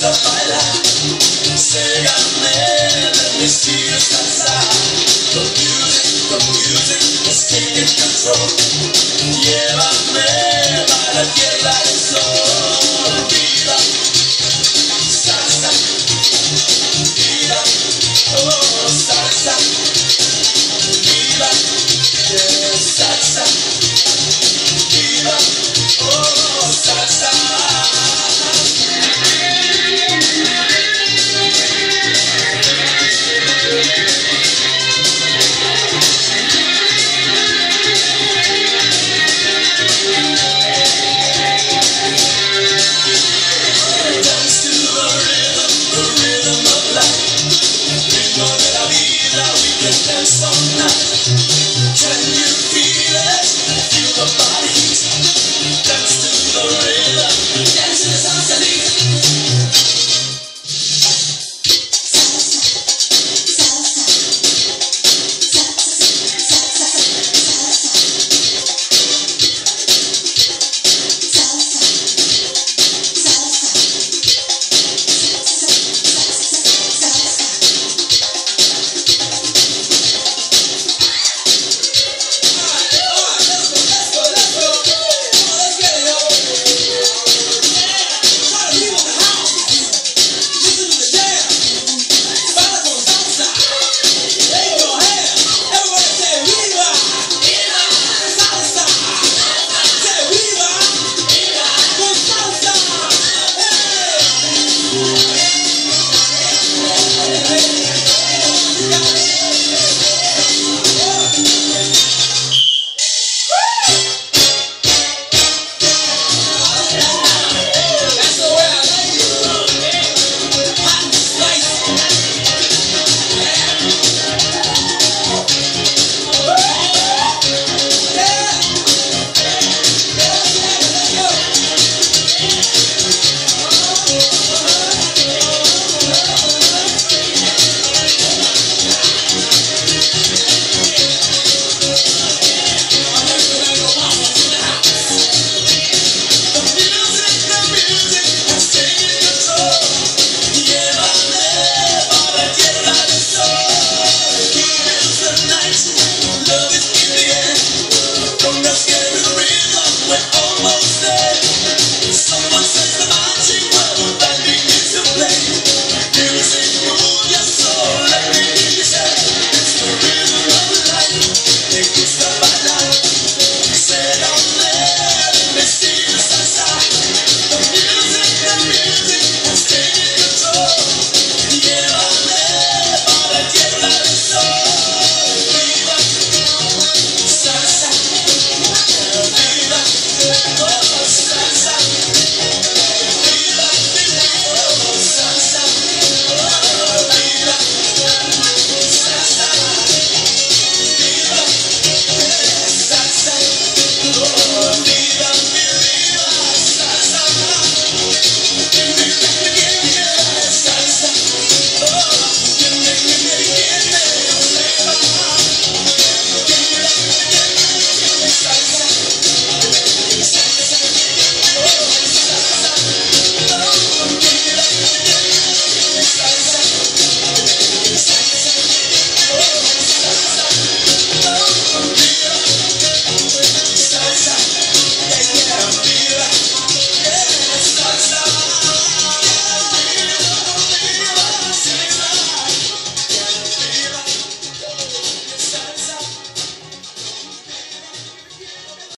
Tómala, sálgame.